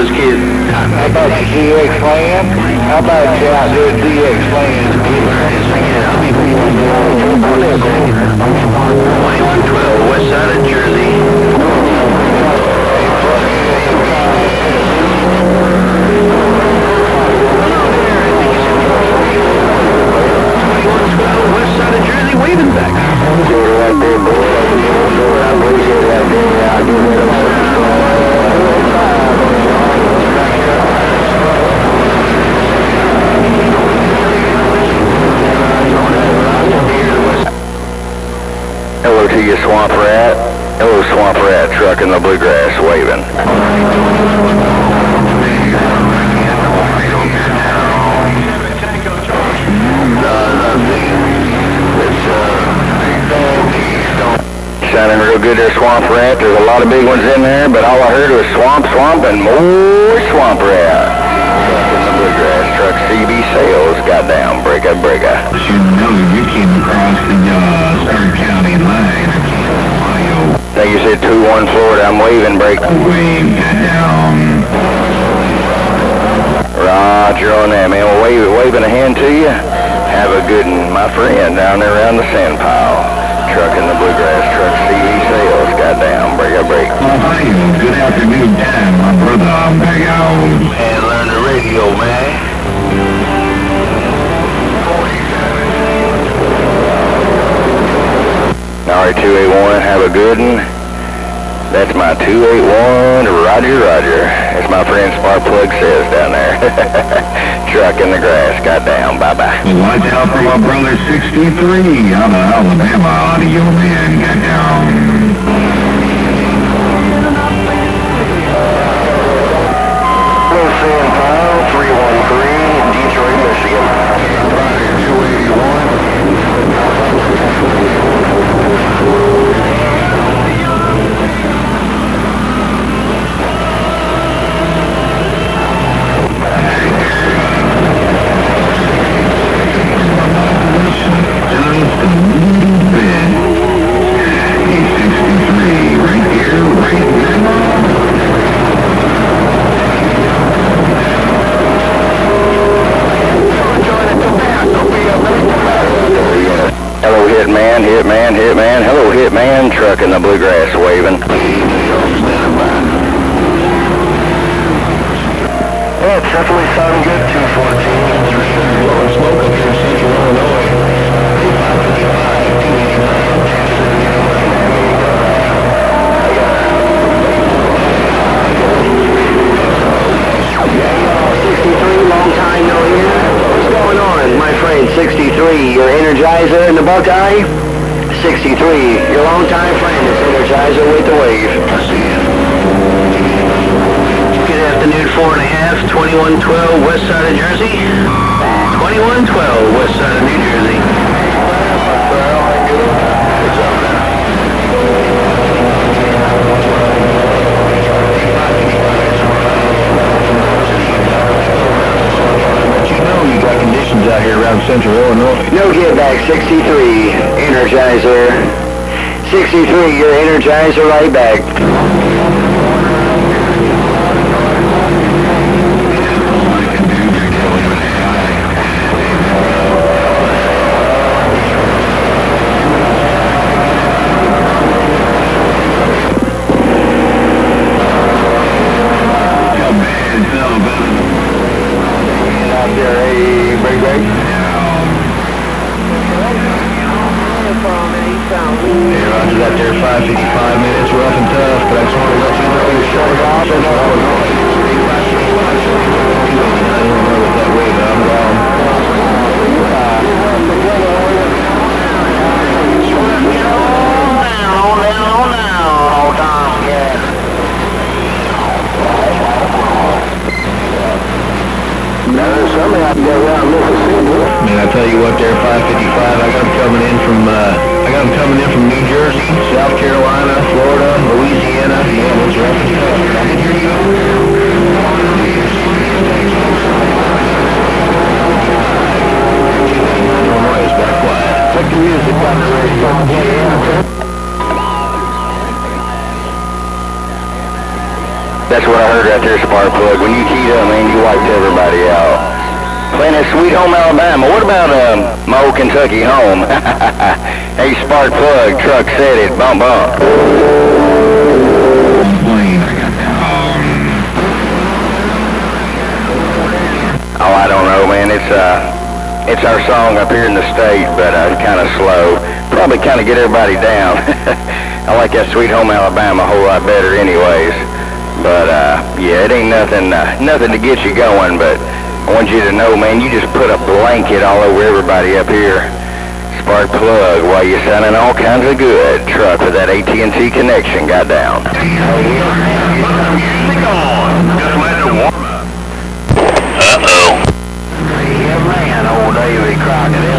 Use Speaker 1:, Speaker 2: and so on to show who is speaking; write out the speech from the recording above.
Speaker 1: kid.
Speaker 2: How about the DX land? How about you out there DX land?
Speaker 1: 2112, west side of Jersey.
Speaker 3: To you, Swamp Rat. Hello, Swamp Rat, truck in the bluegrass, waving. Sounding real good there, Swamp Rat. There's a lot of big ones in there, but all I heard was swamp, swamp, and more Swamp Rat. Truck in the bluegrass, truck CB sales, goddamn, breaka, breaka.
Speaker 2: You know you
Speaker 3: 2-1 Florida, I'm waving, break.
Speaker 2: Wave got down.
Speaker 3: Roger on that, man. Well, wave, waving a hand to you. Have a good one, my friend, down there around the sand pile. Truck in the bluegrass, truck CB sales, goddamn, break a break.
Speaker 2: Ohio, good afternoon, Dan, my brother. I'm back out.
Speaker 1: And learn the radio, man.
Speaker 3: Alright, 281, have a good one. That's my 281, Roger, Roger. As my friend Spark Sparkplug says down there. Truck in the grass, goddamn, bye-bye.
Speaker 2: Well, watch out for my brother 63 out of Alabama. Audio man got down.
Speaker 3: Hello, Hitman, Hitman. Hello, Hitman, truck in the bluegrass waving.
Speaker 1: Yeah, definitely sounding good, 214. Blowing smoke up here in central Illinois.
Speaker 3: long time no hear. What's going on, my friend? 63, your Energizer in the Buckeye? 63, your longtime friend is Energizer with the wave.
Speaker 1: Good afternoon, four and a half, 2112 west side of Jersey. 2112 west side of New Jersey. Central Illinois.
Speaker 3: No get back, 63, Energizer. 63, your Energizer right back.
Speaker 1: Roger that there, 555 minutes, rough and tough, but I just want to let you know you're short off in I don't know what that way, but I'm gone. Man, I tell you what, there, 555. I got them coming in from, uh, I got them coming in from New Jersey, South Carolina, Florida, Louisiana. Man, those and. Illinois is back.
Speaker 3: That's what I heard right there, Spark Plug. When you keyed up, man, you wiped everybody out. Playing at Sweet Home, Alabama. What about um, my old Kentucky home? hey, Spark Plug, truck said it. Bump, bump. Oh, I don't know, man. It's uh, it's our song up here in the state, but uh, kind of slow. Probably kind of get everybody down. I like that Sweet Home Alabama a whole lot better, anyways. But uh, yeah, it ain't nothing, uh, nothing to get you going. But I want you to know, man, you just put a blanket all over everybody up here. Spark plug while you're sounding all kinds of good. Truck with that AT&T connection got down.
Speaker 2: Uh-oh. Man, old Davy Crockett.